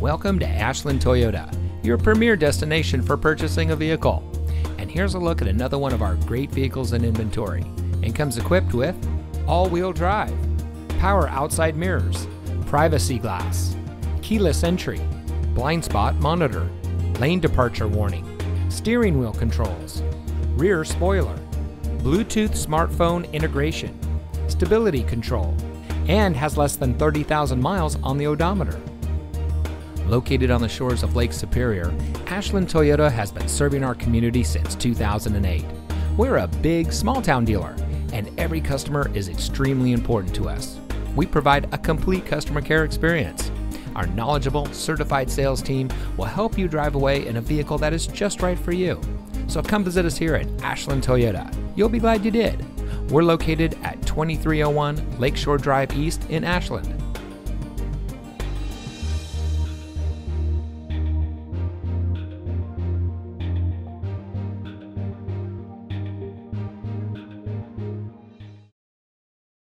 Welcome to Ashland Toyota, your premier destination for purchasing a vehicle. And here's a look at another one of our great vehicles in inventory and comes equipped with all wheel drive, power outside mirrors, privacy glass, keyless entry, blind spot monitor, lane departure warning, steering wheel controls, rear spoiler, Bluetooth smartphone integration, stability control, and has less than 30,000 miles on the odometer. Located on the shores of Lake Superior, Ashland Toyota has been serving our community since 2008. We're a big, small town dealer, and every customer is extremely important to us. We provide a complete customer care experience. Our knowledgeable, certified sales team will help you drive away in a vehicle that is just right for you. So come visit us here at Ashland Toyota. You'll be glad you did. We're located at 2301 Lakeshore Drive East in Ashland.